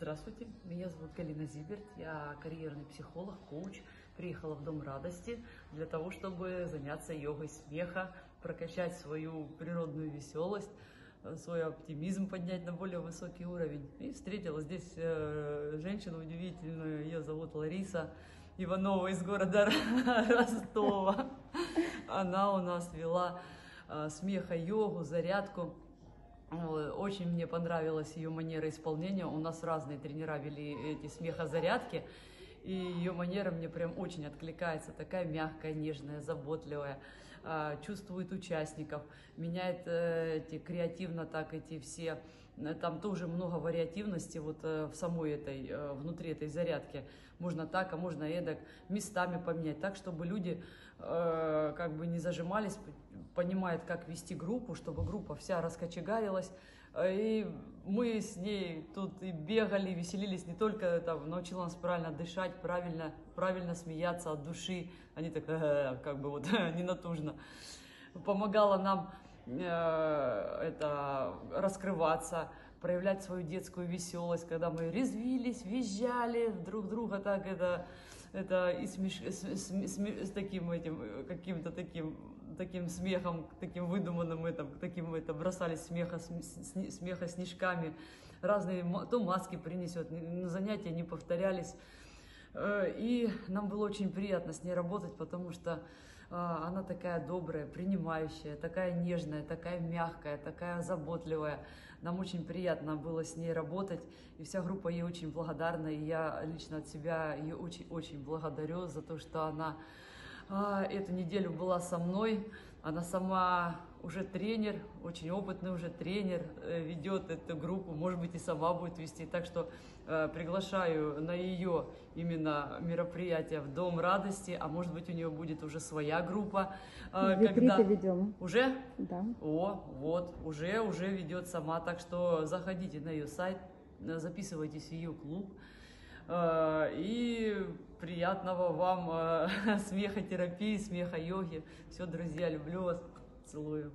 Здравствуйте, меня зовут Галина Зиберт, я карьерный психолог, коуч. Приехала в Дом радости для того, чтобы заняться йогой смеха, прокачать свою природную веселость, свой оптимизм поднять на более высокий уровень. И встретила здесь э, женщину удивительную, ее зовут Лариса Иванова из города Ростова. Она у нас вела э, смеха-йогу, зарядку. Очень мне понравилась ее манера исполнения. У нас разные тренера вели эти смехозарядки. И ее манера мне прям очень откликается. Такая мягкая, нежная, заботливая. А, чувствует участников. Меняет э, эти креативно так эти все Э, там тоже много вариативности вот э, в самой этой, внутри этой зарядки. Можно так, а можно эдак, местами поменять, так, чтобы люди как бы не зажимались, понимают, как вести группу, чтобы группа вся раскочегарилась. И мы с ней тут и бегали, и веселились, не только там, научила нас правильно дышать, правильно, правильно смеяться от души. Они так, как бы вот, не натужно. Помогала нам Э, это раскрываться, проявлять свою детскую веселость, когда мы резвились, визжали друг друга так это это и смеш, с, с, с, с таким этим каким-то таким таким смехом, таким выдуманным этом, таким это бросались смеха с, смеха снежками, разные то маски принесет, занятия не повторялись. Э, и нам было очень приятно с ней работать, потому что а, она такая добрая, принимающая, такая нежная, такая мягкая, такая заботливая. Нам очень приятно было с ней работать, и вся группа ей очень благодарна, и я лично от себя ее очень-очень благодарю за то, что она а, эту неделю была со мной. Она сама уже тренер, очень опытный уже тренер, э, ведет эту группу, может быть, и сама будет вести. Так что э, приглашаю на ее именно мероприятие в Дом радости, а может быть, у нее будет уже своя группа. Э, когда... ведем. Уже? Да. О, вот, уже, уже ведет сама. Так что заходите на ее сайт, записывайтесь в ее клуб. Э, и приятного вам э, смехотерапии, смеха йоги. Все, друзья, люблю вас, целую.